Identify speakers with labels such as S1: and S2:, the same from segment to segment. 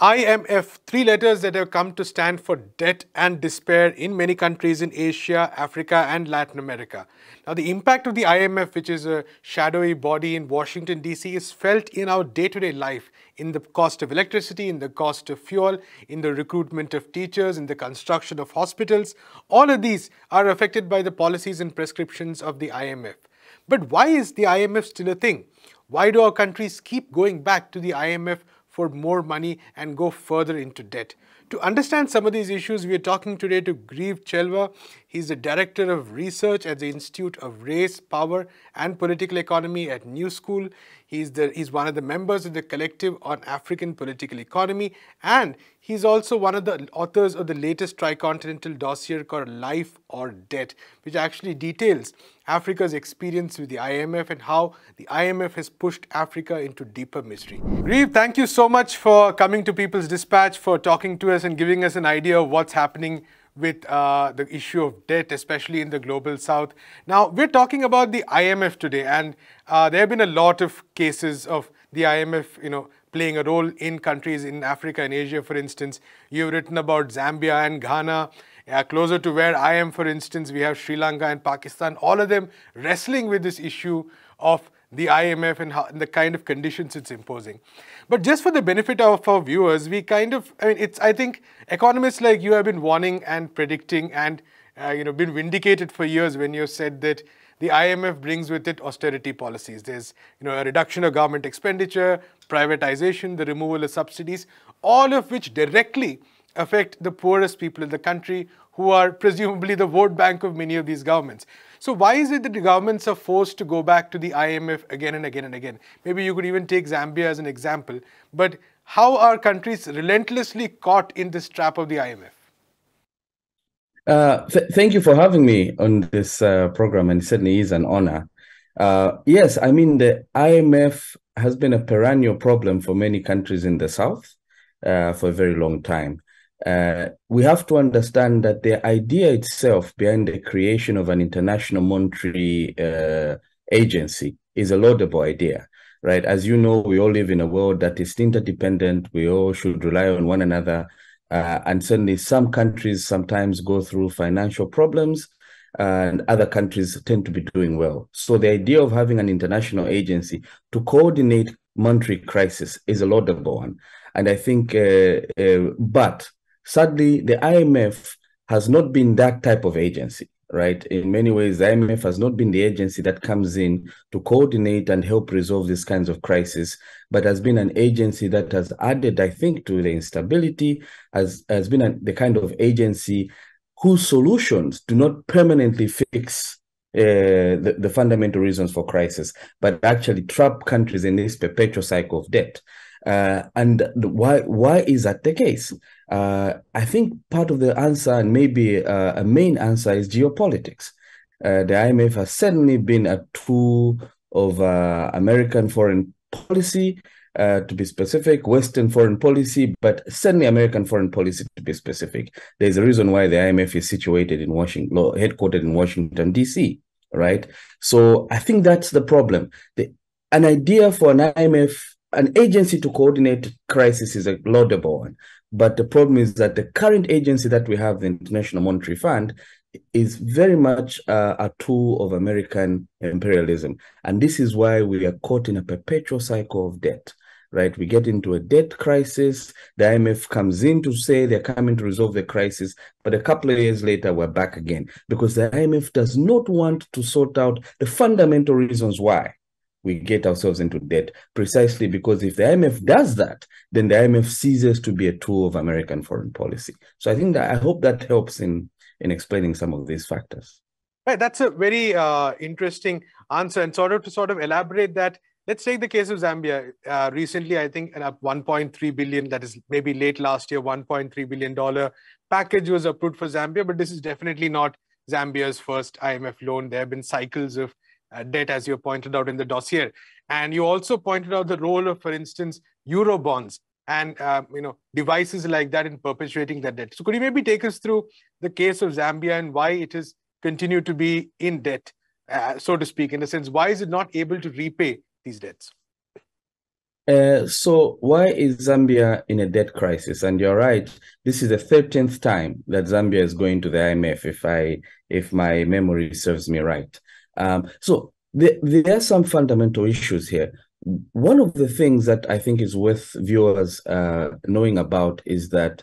S1: IMF, three letters that have come to stand for debt and despair in many countries in Asia, Africa, and Latin America. Now, the impact of the IMF, which is a shadowy body in Washington, D.C., is felt in our day to day life in the cost of electricity, in the cost of fuel, in the recruitment of teachers, in the construction of hospitals. All of these are affected by the policies and prescriptions of the IMF. But why is the IMF still a thing? Why do our countries keep going back to the IMF for more money and go further into debt. To understand some of these issues, we are talking today to Grieve Chelwa. He's the Director of Research at the Institute of Race, Power and Political Economy at New School. He's, the, he's one of the members of the Collective on African Political Economy and he's also one of the authors of the latest tricontinental dossier called Life or Debt, which actually details Africa's experience with the IMF and how the IMF has pushed Africa into deeper misery. Grieve, thank you so much for coming to People's Dispatch, for talking to us and giving us an idea of what's happening with uh, the issue of debt, especially in the global south. Now, we're talking about the IMF today, and uh, there have been a lot of cases of the IMF, you know, playing a role in countries in Africa and Asia, for instance. You've written about Zambia and Ghana. Uh, closer to where I am, for instance, we have Sri Lanka and Pakistan, all of them wrestling with this issue of the IMF and, how, and, the kind of conditions it's imposing. But just for the benefit of our viewers, we kind of, I mean, it's, I think economists like you have been warning and predicting and, uh, you know, been vindicated for years when you said that the IMF brings with it austerity policies. There's, you know, a reduction of government expenditure, privatization, the removal of subsidies, all of which directly affect the poorest people in the country who are presumably the vote bank of many of these governments. So why is it that the governments are forced to go back to the IMF again and again and again? Maybe you could even take Zambia as an example. But how are countries relentlessly caught in this trap of the IMF?
S2: Uh, th thank you for having me on this uh, program, and it certainly is an honor. Uh, yes, I mean, the IMF has been a perennial problem for many countries in the South uh, for a very long time uh, we have to understand that the idea itself behind the creation of an international monetary uh, agency is a laudable idea, right? As you know, we all live in a world that is interdependent. We all should rely on one another. Uh, and certainly some countries sometimes go through financial problems and other countries tend to be doing well. So the idea of having an international agency to coordinate monetary crisis is a laudable one. And I think, uh, uh, but Sadly, the IMF has not been that type of agency, right? In many ways, the IMF has not been the agency that comes in to coordinate and help resolve these kinds of crises, but has been an agency that has added, I think, to the instability, has, has been a, the kind of agency whose solutions do not permanently fix uh, the, the, fundamental reasons for crisis, but actually trap countries in this perpetual cycle of debt. Uh, and why why is that the case? Uh, I think part of the answer, and maybe uh, a main answer, is geopolitics. Uh, the IMF has certainly been a tool of uh, American foreign policy, uh, to be specific, Western foreign policy, but certainly American foreign policy to be specific. There's a reason why the IMF is situated in Washington, headquartered in Washington, D.C., right? So I think that's the problem. The, an idea for an IMF an agency to coordinate crisis is a laudable one. But the problem is that the current agency that we have, the International Monetary Fund, is very much uh, a tool of American imperialism. And this is why we are caught in a perpetual cycle of debt, right? We get into a debt crisis. The IMF comes in to say they're coming to resolve the crisis. But a couple of years later, we're back again because the IMF does not want to sort out the fundamental reasons why we get ourselves into debt precisely because if the IMF does that, then the IMF ceases to be a tool of American foreign policy. So I think that I hope that helps in in explaining some of these factors.
S1: Right, that's a very uh, interesting answer, and sort of to sort of elaborate that. Let's take the case of Zambia. Uh, recently, I think a 1.3 billion, that is maybe late last year, 1.3 billion dollar package was approved for Zambia, but this is definitely not Zambia's first IMF loan. There have been cycles of debt, as you pointed out in the dossier. And you also pointed out the role of, for instance, euro bonds and uh, you know devices like that in perpetuating that debt. So could you maybe take us through the case of Zambia and why it has continued to be in debt, uh, so to speak, in a sense? Why is it not able to repay these debts?
S2: Uh, so why is Zambia in a debt crisis? And you're right, this is the 13th time that Zambia is going to the IMF, if I if my memory serves me right. Um, so there, there are some fundamental issues here. One of the things that I think is worth viewers uh, knowing about is that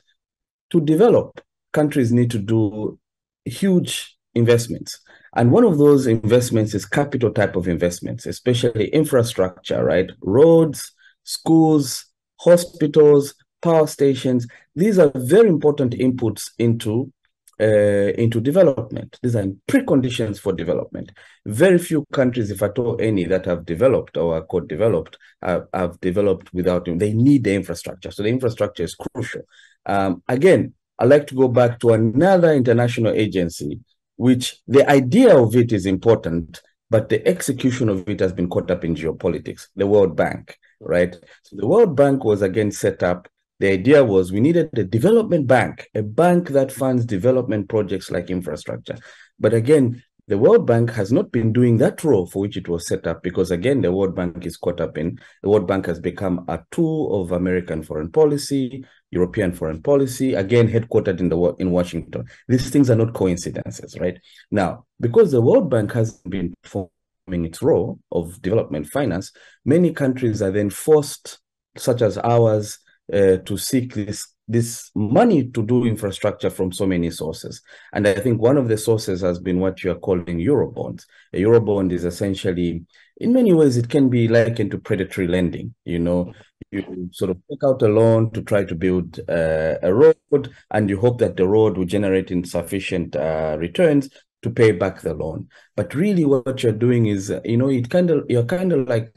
S2: to develop, countries need to do huge investments. And one of those investments is capital type of investments, especially infrastructure, right? Roads, schools, hospitals, power stations. These are very important inputs into uh, into development. These are preconditions for development. Very few countries, if at all any, that have developed or are called developed, have, have developed without them. They need the infrastructure. So the infrastructure is crucial. Um, again, I'd like to go back to another international agency, which the idea of it is important, but the execution of it has been caught up in geopolitics, the World Bank, right? So the World Bank was again set up. The idea was we needed a development bank, a bank that funds development projects like infrastructure. But again, the World Bank has not been doing that role for which it was set up because, again, the World Bank is caught up in the World Bank has become a tool of American foreign policy, European foreign policy, again, headquartered in the in Washington. These things are not coincidences, right? Now, because the World Bank has been performing its role of development finance, many countries are then forced, such as ours, uh, to seek this this money to do infrastructure from so many sources. And I think one of the sources has been what you are calling Eurobonds. A Eurobond is essentially, in many ways, it can be likened to predatory lending. You know, you sort of take out a loan to try to build uh, a road, and you hope that the road will generate insufficient uh, returns to pay back the loan. But really, what you're doing is, you know, it kind of you're kind of like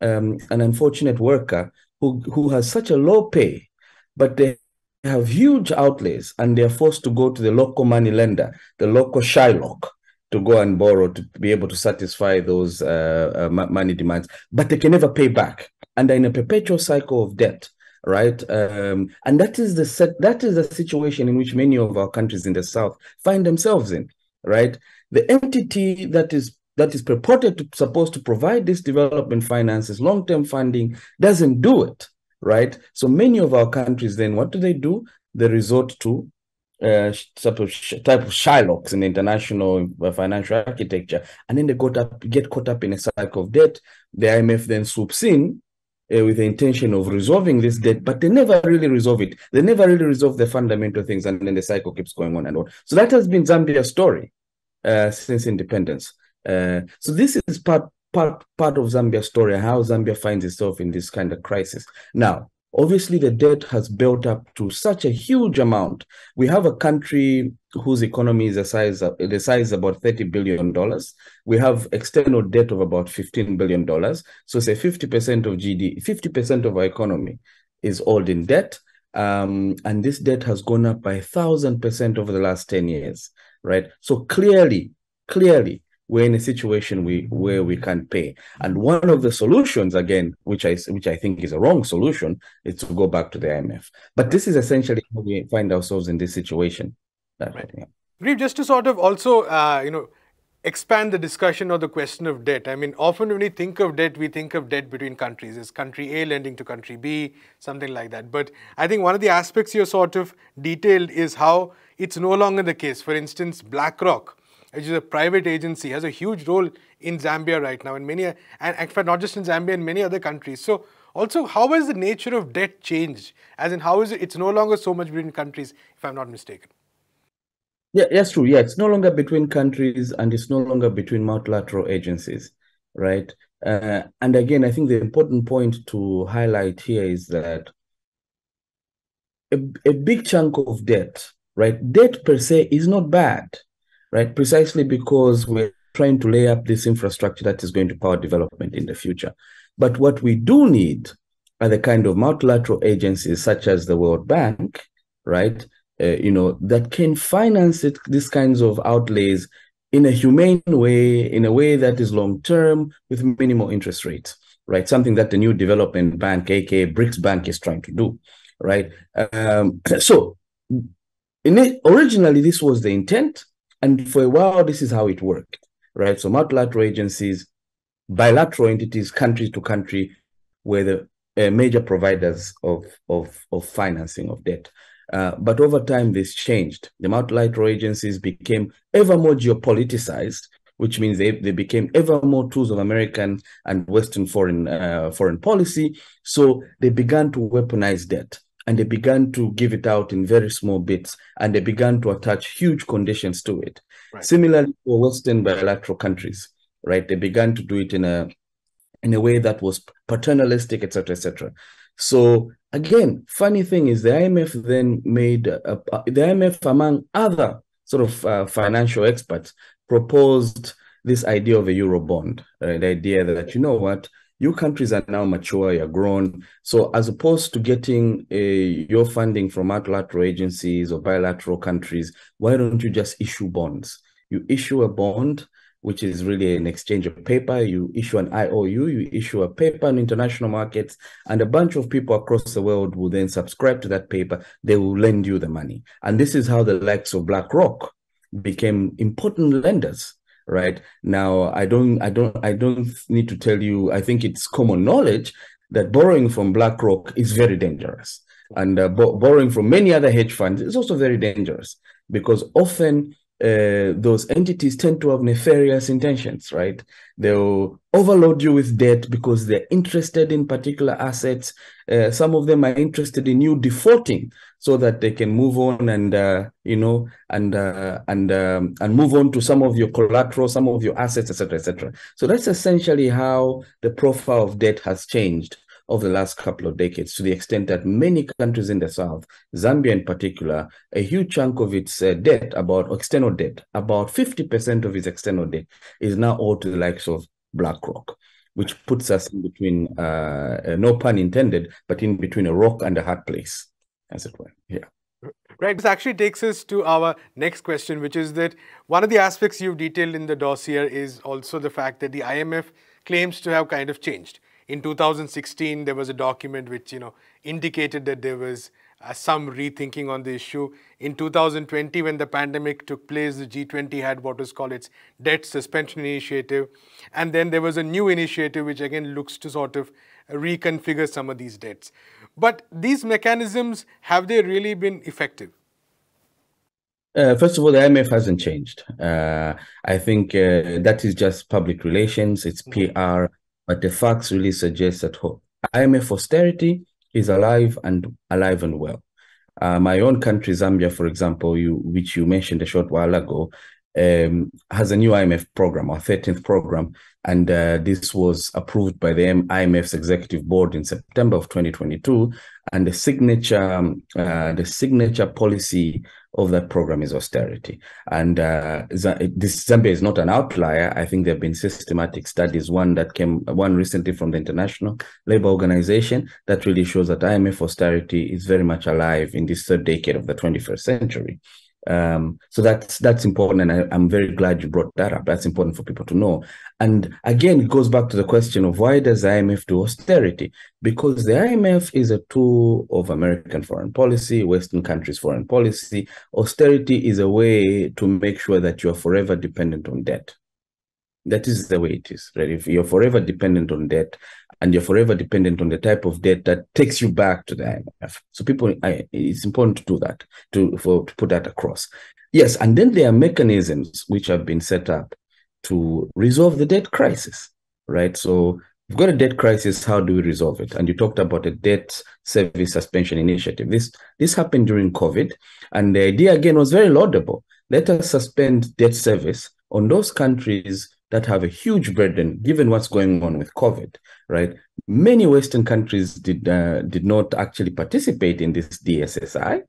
S2: um, an unfortunate worker who who has such a low pay, but they have huge outlays and they're forced to go to the local money lender, the local Shylock, to go and borrow to be able to satisfy those uh, uh, money demands, but they can never pay back, and they're in a perpetual cycle of debt. Right, um, and that is the set, that is the situation in which many of our countries in the south find themselves in. Right, the entity that is that is purported to supposed to provide this development finances, long term funding, doesn't do it right? So many of our countries, then what do they do? They resort to uh, type of Shylocks in international uh, financial architecture, and then they got up, get caught up in a cycle of debt. The IMF then swoops in uh, with the intention of resolving this debt, but they never really resolve it. They never really resolve the fundamental things, and then the cycle keeps going on and on. So that has been Zambia's story uh, since independence. Uh, so this is part part part of Zambia's story, how Zambia finds itself in this kind of crisis. Now, obviously, the debt has built up to such a huge amount. We have a country whose economy is the size of, the size about thirty billion dollars. We have external debt of about fifteen billion dollars. So, say fifty percent of GD, fifty percent of our economy is all in debt. Um, and this debt has gone up by thousand percent over the last 10 years, right? So clearly, clearly, we're in a situation we where we can't pay. And one of the solutions, again, which I which I think is a wrong solution, is to go back to the IMF. But this is essentially how we find ourselves in this situation.
S1: Right. Yeah. just to sort of also, uh, you know, expand the discussion or the question of debt. I mean, often when we think of debt, we think of debt between countries. Is country A lending to country B, something like that. But I think one of the aspects you sort of detailed is how it's no longer the case. For instance, BlackRock which is a private agency, has a huge role in Zambia right now, and many, and in fact, not just in Zambia, in many other countries. So, also, how has the nature of debt changed? As in, how is it? It's no longer so much between countries, if I'm not mistaken.
S2: Yeah, that's true. Yeah, it's no longer between countries, and it's no longer between multilateral agencies, right? Uh, and again, I think the important point to highlight here is that a, a big chunk of debt, right? Debt per se is not bad right? Precisely because we're trying to lay up this infrastructure that is going to power development in the future. But what we do need are the kind of multilateral agencies such as the World Bank, right? Uh, you know, that can finance it, these kinds of outlays in a humane way, in a way that is long term with minimal interest rates, right? Something that the new development bank, aka BRICS Bank, is trying to do, right? Um, so, it, originally, this was the intent, and for a while, this is how it worked, right? So multilateral agencies, bilateral entities, country to country, were the uh, major providers of, of, of financing of debt. Uh, but over time, this changed. The multilateral agencies became ever more geopoliticized, which means they, they became ever more tools of American and Western foreign uh, foreign policy. So they began to weaponize debt and they began to give it out in very small bits and they began to attach huge conditions to it. Right. Similarly for Western bilateral countries, right? They began to do it in a in a way that was paternalistic, etc., etc. So again, funny thing is the IMF then made a, a, the IMF among other sort of uh, financial experts proposed this idea of a euro bond, uh, the idea that you know what you countries are now mature, you're grown. So as opposed to getting a, your funding from multilateral agencies or bilateral countries, why don't you just issue bonds? You issue a bond which is really an exchange of paper. You issue an IOU, you issue a paper in international markets, and a bunch of people across the world will then subscribe to that paper. They will lend you the money. And this is how the likes of BlackRock became important lenders. Right now, I don't, I don't, I don't need to tell you. I think it's common knowledge that borrowing from BlackRock is very dangerous, and uh, borrowing from many other hedge funds is also very dangerous because often uh, those entities tend to have nefarious intentions, right? They'll overload you with debt because they're interested in particular assets. Uh, some of them are interested in you defaulting so that they can move on and uh, you know and uh, and um, and move on to some of your collateral, some of your assets, etc., etc. So that's essentially how the profile of debt has changed over the last couple of decades to the extent that many countries in the South, Zambia in particular, a huge chunk of its uh, debt, about external debt, about 50% of its external debt is now owed to the likes of BlackRock, which puts us in between, uh, uh, no pun intended, but in between a rock and a hard place, as it were. Yeah.
S1: Right. This actually takes us to our next question, which is that one of the aspects you've detailed in the dossier is also the fact that the IMF claims to have kind of changed in 2016, there was a document which you know indicated that there was uh, some rethinking on the issue. In 2020, when the pandemic took place, the G20 had what was called its debt suspension initiative. And then there was a new initiative which again looks to sort of reconfigure some of these debts. But these mechanisms, have they really been effective?
S2: Uh, first of all, the IMF hasn't changed. Uh, I think uh, that is just public relations, it's PR, but the facts really suggest that IMF austerity is alive and alive and well. Uh, my own country, Zambia, for example, you, which you mentioned a short while ago, um, has a new IMF program, our 13th program, and uh, this was approved by the IMF's executive board in September of 2022. And the signature, um, uh, the signature policy of that program is austerity. And uh, this Zambia is not an outlier. I think there have been systematic studies. One that came, one recently from the International Labour Organization, that really shows that IMF austerity is very much alive in this third decade of the 21st century. Um, so that's that's important, and I, am very glad you brought that up. That's important for people to know. And again, it goes back to the question of why does IMF do austerity? Because the IMF is a tool of American foreign policy, Western countries' foreign policy. Austerity is a way to make sure that you are forever dependent on debt. That is the way it is. Right? If you're forever dependent on debt, and you're forever dependent on the type of debt that takes you back to the IMF. So people, I, it's important to do that, to, for, to put that across. Yes, and then there are mechanisms which have been set up to resolve the debt crisis, right? So we've got a debt crisis. How do we resolve it? And you talked about a debt service suspension initiative. This this happened during COVID, and the idea again was very laudable. Let us suspend debt service on those countries that have a huge burden given what's going on with COVID, right? Many Western countries did uh, did not actually participate in this DSSI.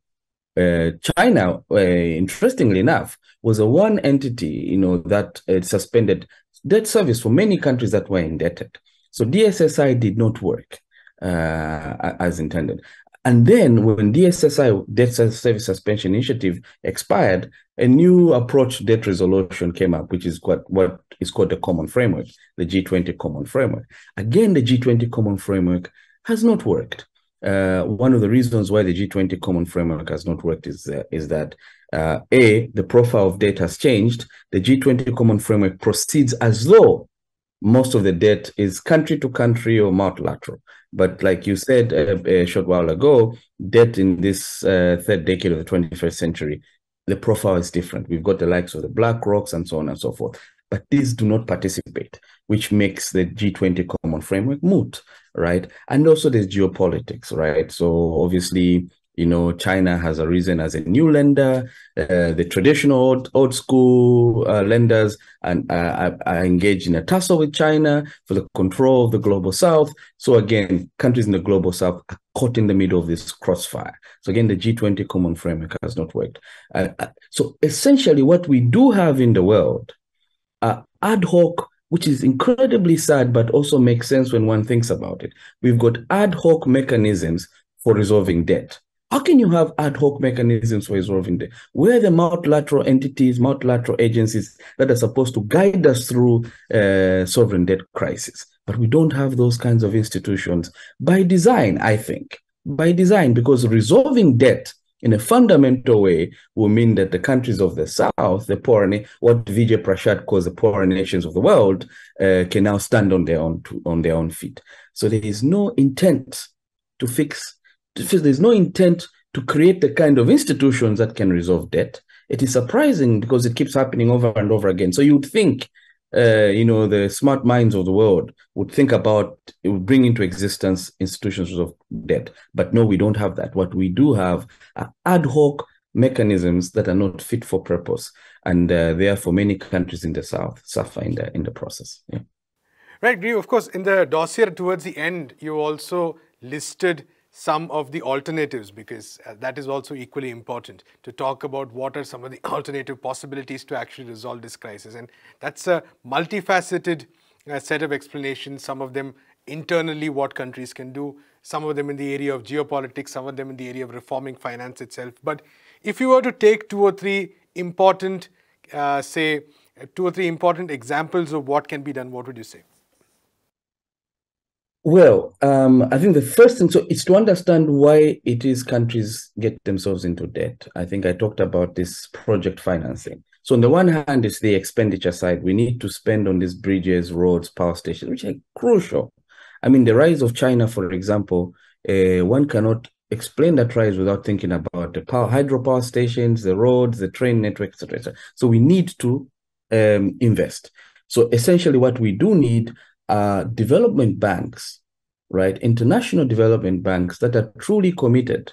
S2: Uh, China, uh, interestingly enough, was a one entity, you know, that uh, suspended debt service for many countries that were indebted. So DSSI did not work uh, as intended. And then when DSSI, Debt Service Suspension Initiative, expired, a new approach to debt resolution came up, which is what, what is called the Common Framework, the G20 Common Framework. Again, the G20 Common Framework has not worked. Uh, one of the reasons why the G20 Common Framework has not worked is, uh, is that uh, A, the profile of debt has changed. The G20 Common Framework proceeds as though most of the debt is country to country or multilateral. But like you said a, uh, a short while ago, debt in this uh, third decade of the 21st century, the profile is different. We've got the likes of the BlackRocks and so on and so forth. But these do not participate, which makes the G20 common framework moot, right? And also there's geopolitics, right? So obviously you know, China has arisen as a new lender. Uh, the traditional old, old school uh, lenders and uh, are engaged in a tussle with China for the control of the global south. So again, countries in the global south are caught in the middle of this crossfire. So again, the G20 common framework has not worked. Uh, uh, so essentially, what we do have in the world are ad hoc which is incredibly sad, but also makes sense when one thinks about it. We've got ad hoc mechanisms for resolving debt. How can you have ad hoc mechanisms for resolving debt? Where the multilateral entities, multilateral agencies that are supposed to guide us through uh, sovereign debt crisis? But we don't have those kinds of institutions by design, I think. By design, because resolving debt in a fundamental way will mean that the countries of the South, the poor, what Vijay Prashad calls the poorer nations of the world, uh, can now stand on their own on their own feet. So there is no intent to fix there's no intent to create the kind of institutions that can resolve debt. It is surprising because it keeps happening over and over again. So you would think, uh, you know, the smart minds of the world would think about, it would bring into existence institutions of debt. But no, we don't have that. What we do have are ad hoc mechanisms that are not fit for purpose. And uh, therefore, many countries in the South suffer in the, in the process. Yeah.
S1: Right, Of course, in the dossier towards the end, you also listed some of the alternatives because uh, that is also equally important to talk about what are some of the alternative possibilities to actually resolve this crisis. And that's a multifaceted uh, set of explanations, some of them internally what countries can do, some of them in the area of geopolitics, some of them in the area of reforming finance itself. But if you were to take two or three important, uh, say, two or three important examples of what can be done, what would you say?
S2: Well, um, I think the first thing, so it's to understand why it is countries get themselves into debt. I think I talked about this project financing. So on the one hand, it's the expenditure side. We need to spend on these bridges, roads, power stations, which are crucial. I mean, the rise of China, for example, uh, one cannot explain that rise without thinking about the power, hydropower stations, the roads, the train network, etc. Et so we need to um, invest. So essentially, what we do need uh, development banks, right? International development banks that are truly committed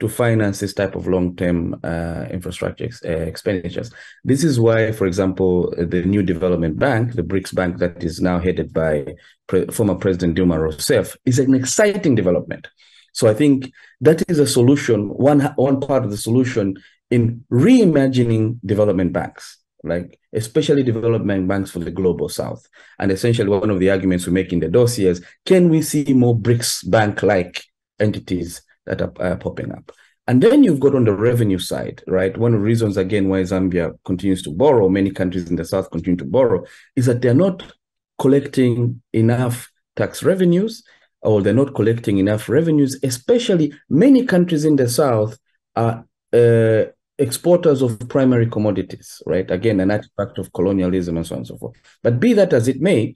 S2: to finance this type of long-term uh, infrastructure ex- uh, expenditures. This is why, for example, the new development bank, the BRICS bank that is now headed by pre- former President Dilma Rousseff, is an exciting development. So I think that is a solution, one, one part of the solution in reimagining development banks like especially development banks for the global south. And essentially, one of the arguments we make in the dossier is can we see more BRICS bank like entities that are uh, popping up? And then you've got on the revenue side, right? One of the reasons, again, why Zambia continues to borrow, many countries in the south continue to borrow, is that they're not collecting enough tax revenues or they're not collecting enough revenues, especially many countries in the south are uh, exporters of primary commodities, right? Again, an artifact of colonialism and so on and so forth. But be that as it may,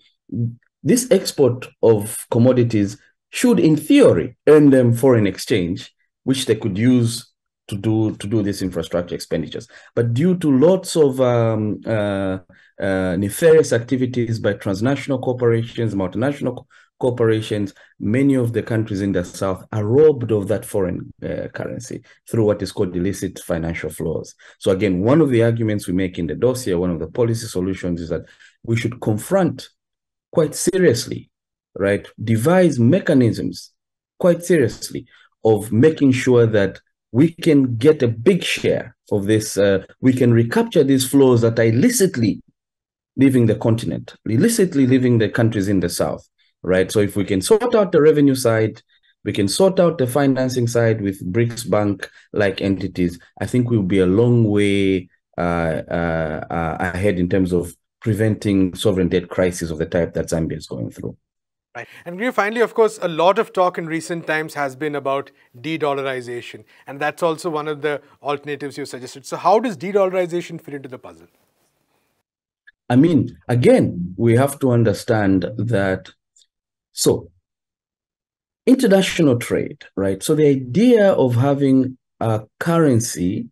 S2: this export of commodities should, in theory, earn them foreign exchange, which they could use to do to do these infrastructure expenditures. But due to lots of um, uh, uh, nefarious activities by transnational corporations, multinational corporations, many of the countries in the South are robbed of that foreign uh, currency through what is called illicit financial flows. So, again, one of the arguments we make in the dossier, one of the policy solutions is that we should confront quite seriously, right, devise mechanisms quite seriously of making sure that we can get a big share of this, uh, we can recapture these flows that are illicitly leaving the continent, illicitly leaving the countries in the South right? So if we can sort out the revenue side, we can sort out the financing side with BRICS Bank like entities. I think we'll be a long way uh, uh, uh, ahead in terms of preventing sovereign debt crisis of the type that Zambia is going through.
S1: Right. And finally, of course, a lot of talk in recent times has been about de-dollarization, and that's also one of the alternatives you suggested. So, how does de-dollarization fit into the puzzle?
S2: I mean, again, we have to understand that so, international trade, right? So the idea of having a currency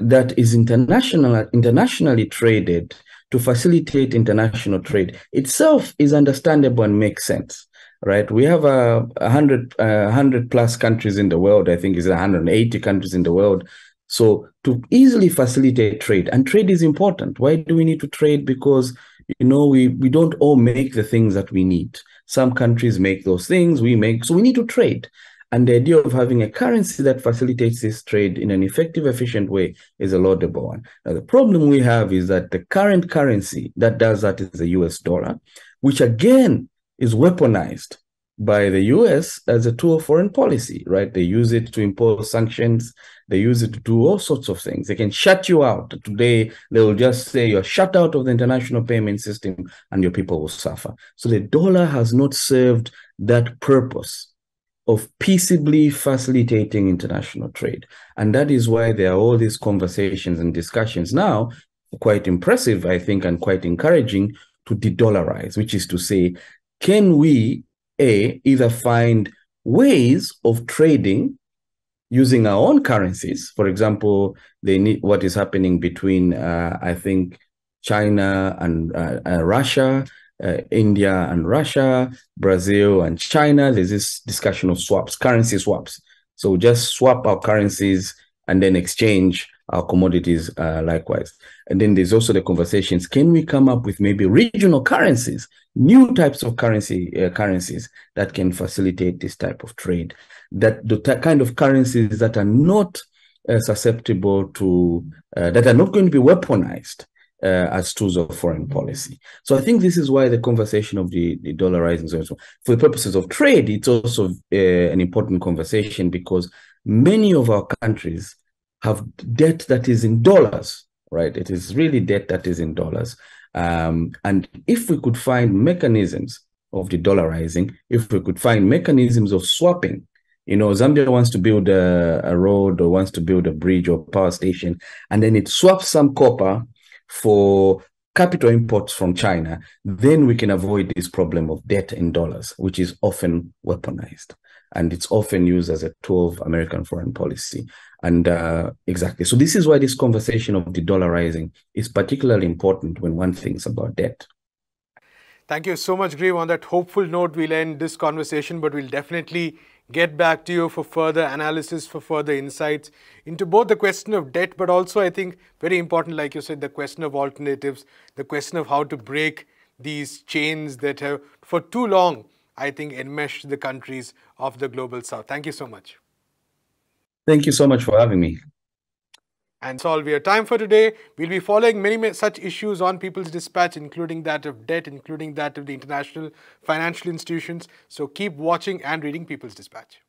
S2: that is international, internationally traded to facilitate international trade itself is understandable and makes sense, right? We have a, a hundred, hundred plus countries in the world. I think it's 180 countries in the world. So to easily facilitate trade, and trade is important. Why do we need to trade? Because you know we we don't all make the things that we need. Some countries make those things, we make. So we need to trade. And the idea of having a currency that facilitates this trade in an effective, efficient way is a laudable one. Now, the problem we have is that the current currency that does that is the US dollar, which again is weaponized by the US as a tool of foreign policy, right? They use it to impose sanctions. They use it to do all sorts of things. They can shut you out. Today, they will just say you're shut out of the international payment system and your people will suffer. So the dollar has not served that purpose of peaceably facilitating international trade. And that is why there are all these conversations and discussions now, quite impressive, I think, and quite encouraging to de-dollarize, which is to say, can we, A, either find ways of trading using our own currencies? For example, they need what is happening between, uh, I think, China and uh, uh, Russia, uh, India and Russia, Brazil and China. There's this discussion of swaps, currency swaps. So just swap our currencies and then exchange our commodities uh, likewise. And then there's also the conversations, can we come up with maybe regional currencies, new types of currency uh, currencies that can facilitate this type of trade, that the kind of currencies that are not uh, susceptible to, uh, that are not going to be weaponized uh, as tools of foreign policy. So I think this is why the conversation of the, de-dollarizing, so for the purposes of trade, it's also uh, an important conversation because many of our countries have debt that is in dollars, right? It is really debt that is in dollars. Um, and if we could find mechanisms of de-dollarizing, if we could find mechanisms of swapping, you know, Zambia wants to build a, a road or wants to build a bridge or power station, and then it swaps some copper for capital imports from China, then we can avoid this problem of debt in dollars, which is often weaponized. And it's often used as a tool of American foreign policy. And uh, exactly. So, this is why this conversation of de-dollarizing is particularly important when one thinks about debt.
S1: Thank you so much, Grieve. On that hopeful note, we'll end this conversation, but we'll definitely get back to you for further analysis, for further insights into both the question of debt, but also I think very important, like you said, the question of alternatives, the question of how to break these chains that have for too long, I think, enmesh the countries of the global south. Thank you so much.
S2: Thank you so much for having me.
S1: And that's all we have time for today. We'll be following many such issues on People's Dispatch, including that of debt, including that of the international financial institutions. So keep watching and reading People's Dispatch.